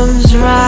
comes right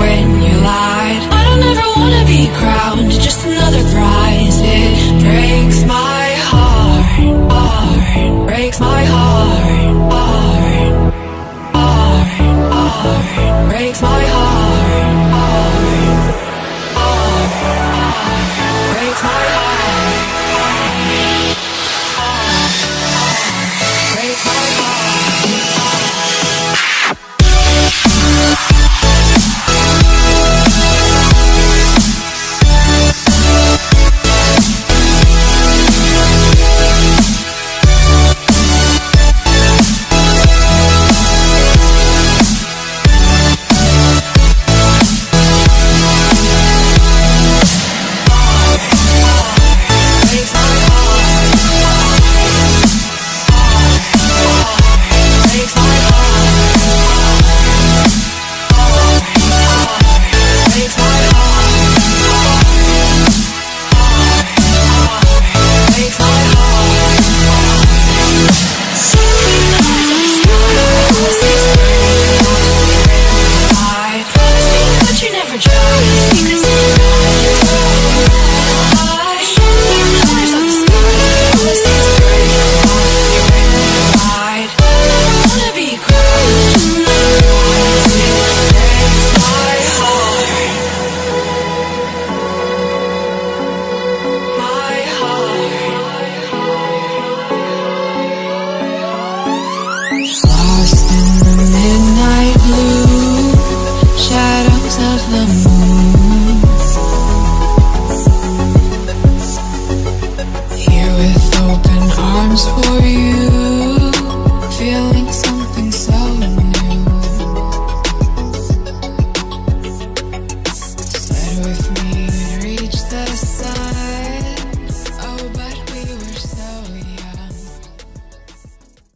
when you lied. I don't ever wanna be crowned Just another prize. It breaks my